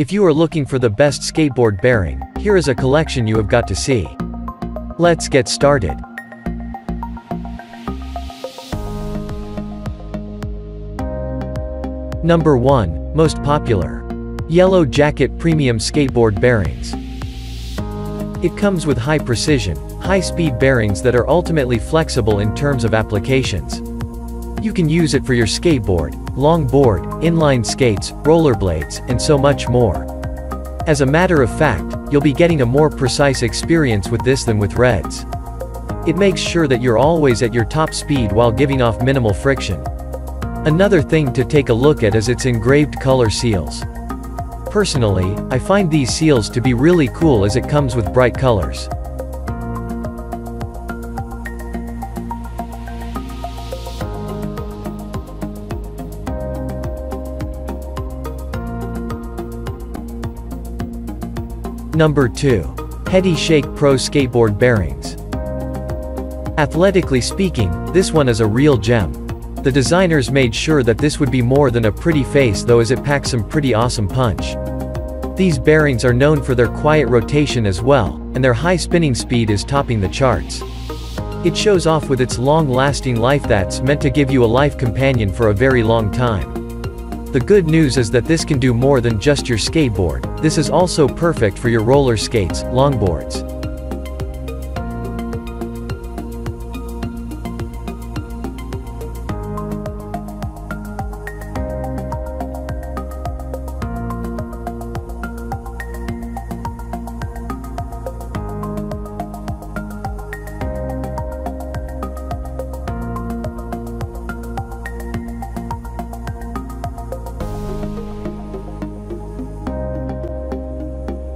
If you are looking for the best skateboard bearing, here is a collection you have got to see. Let's get started. Number 1, most popular. Yellow Jacket Premium Skateboard Bearings. It comes with high precision, high-speed bearings that are ultimately flexible in terms of applications. You can use it for your skateboard, longboard, inline skates, rollerblades, and so much more. As a matter of fact, you'll be getting a more precise experience with this than with Reds. It makes sure that you're always at your top speed while giving off minimal friction. Another thing to take a look at is its engraved color seals. Personally, I find these seals to be really cool as it comes with bright colors. Number 2. Heady Shake Pro Skateboard Bearings. Athletically speaking, this one is a real gem. The designers made sure that this would be more than a pretty face though as it packs some pretty awesome punch. These bearings are known for their quiet rotation as well, and their high spinning speed is topping the charts. It shows off with its long-lasting life that's meant to give you a life companion for a very long time. The good news is that this can do more than just your skateboard, this is also perfect for your roller skates, longboards.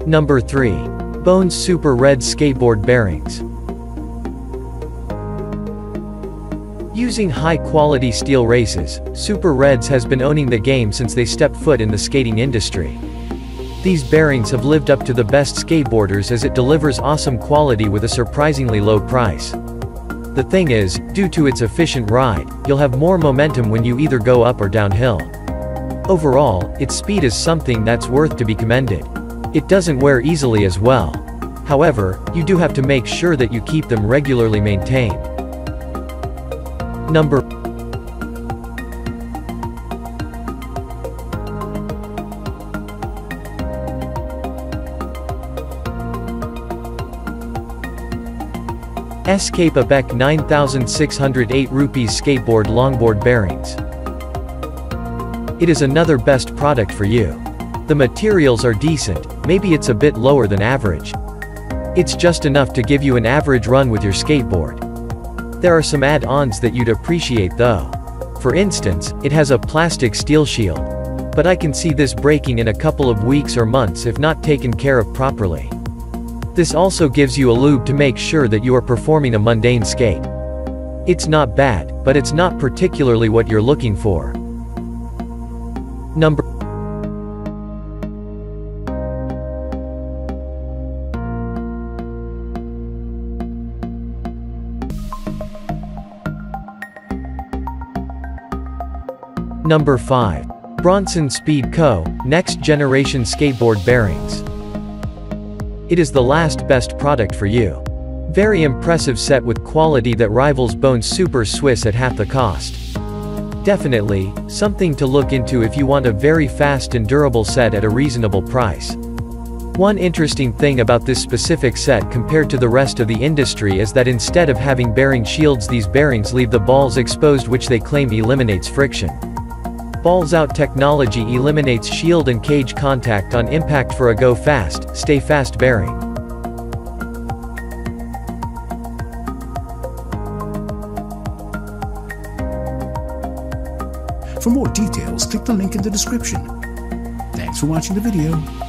Number 3. Bones Super Red Skateboard Bearings. Using high-quality steel races, Super Reds has been owning the game since they stepped foot in the skating industry. These bearings have lived up to the best skateboarders as it delivers awesome quality with a surprisingly low price. The thing is, due to its efficient ride, you'll have more momentum when you either go up or downhill. Overall, its speed is something that's worth to be commended. It doesn't wear easily as well. However, you do have to make sure that you keep them regularly maintained. Number esKape Abec 9608 rupees skateboard longboard bearings. It is another best product for you. The materials are decent, maybe it's a bit lower than average. It's just enough to give you an average run with your skateboard. There are some add-ons that you'd appreciate though. For instance, it has a plastic steel shield. But I can see this breaking in a couple of weeks or months if not taken care of properly. This also gives you a lube to make sure that you are performing a mundane skate. It's not bad, but it's not particularly what you're looking for. Number Number 5. Bronson Speed Co., Next Generation Skateboard Bearings. It is the last best product for you. Very impressive set with quality that rivals Bones Super Swiss at half the cost. Definitely, something to look into if you want a very fast and durable set at a reasonable price. One interesting thing about this specific set compared to the rest of the industry is that instead of having bearing shields these bearings leave the balls exposed which they claim eliminates friction. Balls Out technology eliminates shield and cage contact on impact for a go fast, stay fast bearing. For more details, click the link in the description. Thanks for watching the video.